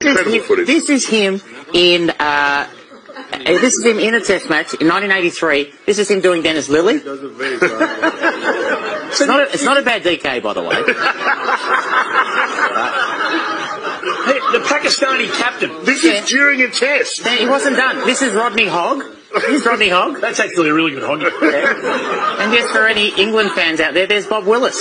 This is, him, this is him in. Uh, uh, this is him in a test match in 1983. This is him doing Dennis Lillee. It's not, a, it's not a bad DK, by the way. The Pakistani captain. This Yeah. is during a test. He wasn't done. This is Rodney Hogg. This is Rodney Hogg. That's actually a really good hockey. And just for any England fans out there, there's Bob Willis.